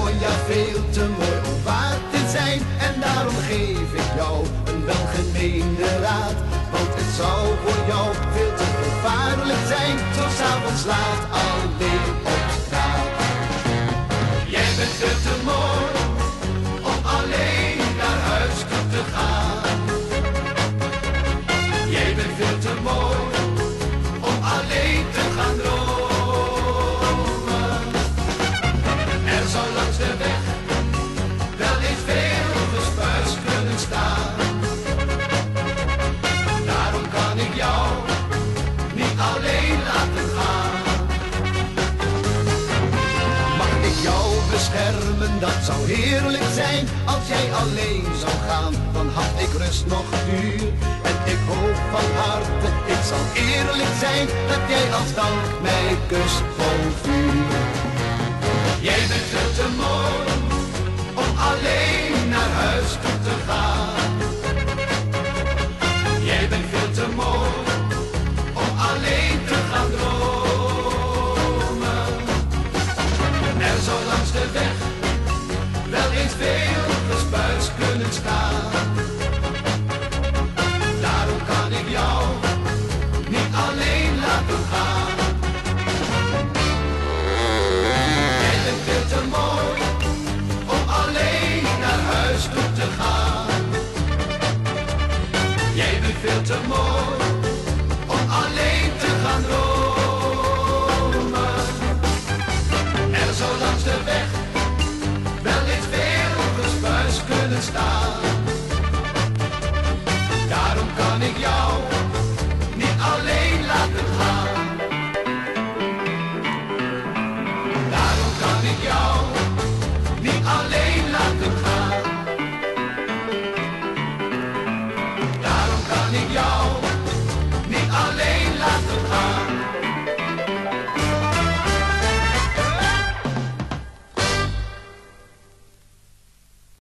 mooi, ja veel te mooi om te zijn. En daarom geef ik jou een welgemeende raad. Want het zou voor jou veel te gevaarlijk zijn. Zo s'avonds laat beschermen, dat zou heerlijk zijn. Als jij alleen zou gaan, dan had ik rust nog duur. En ik hoop van harte, ik zal eerlijk zijn, dat jij als dank mij kust vol vuur. Jij bent veel te mooi stop.